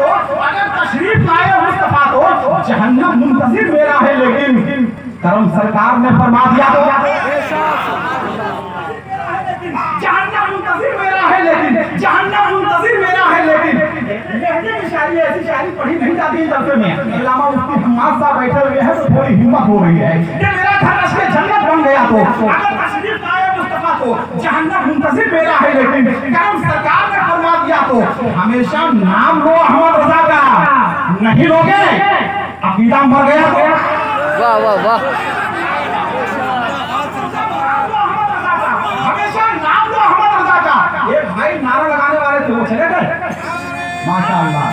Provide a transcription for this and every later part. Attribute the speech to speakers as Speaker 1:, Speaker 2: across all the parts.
Speaker 1: तो अगर तशरीफ़ लाए मुस्तफ़ा जहन्नम मुंतजिर मेरा है लेकिन करम सरकार ने फरमा दिया जहन्नम मुंतजिर मेरा है लेकिन जहन्नम मुंतजिर मेरा है लेकिन लहजे की शायरी ऐसी शायरी पढ़ी नहीं जाती में साहब बैठे हुए हैं तो थोड़ी हिम्मत हो रही है मेरा घर असले जन्नत बन गया तो अगर तशरीफ़ लाए मुस्तफ़ा तो जहन्नम मुंतजिर मेरा है लेकिन करम सरकार ने फरमा दिया तो हमेशा नाम लो अहमद रजा का। नहीं लोगे अकीदा मर गया तो।
Speaker 2: वाह वाह वाह।
Speaker 1: हमेशा नाम लो अहमद रजा का। ये भाई नारा लगाने वाले थे वो चले गए। माशाल्लाह।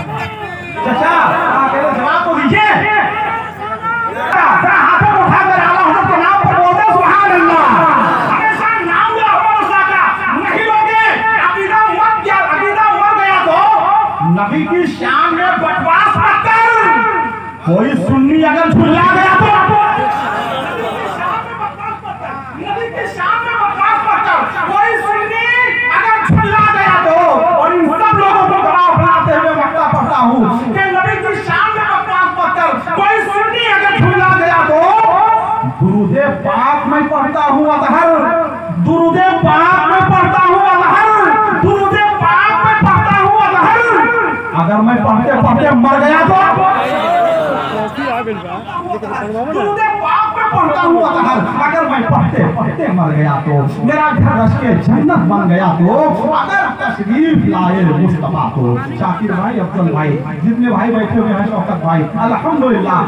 Speaker 1: चाचा हाँ, पहले जवाब तो दीजिए जरा हाथों को उठाकर आला हज़रत के नाम पर बोलते सुभान अल्लाह हमेशा नाम लो अहमद रजा का नहीं लोगे अकीदा मत गया अकीदा मर गया तो नबी की शान में बकवास मत कर कोई सुन्नी अगर झुल्ला गया तो नबी के सामने बकवास मत कर मर गया तो? पाक में पढ़ता हूँ अतहर अगर मैं पढ़ते पढ़ते मर गया तो मेरा घर रश के जन्नत बन गया तो अगर तशरीफ़ लाए मुस्तफ़ा तो शाकिर भाई अफजल भाई, जितने भाई बैठे हुए हैं, शौकत भाई, अल्हम्दुलिल्लाह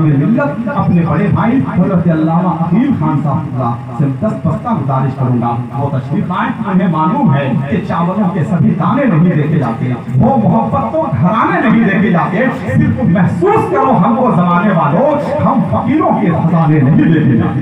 Speaker 1: मिल्लत, अपने बड़े भाई, हज़रत अल्लामा अकील खान साहब से दस बस्ता गुजारिश करूँगा। वो तशरीफ़ लाए, उन्हें मालूम है कि चावलों के सभी दाने नहीं देखे जाते, वो मोहब्बत तो घराने नहीं देखे जाते। सिर्फ़ महसूस करो हमको जमाने वालों हम फकीरों के खजाने नहीं देखे जाते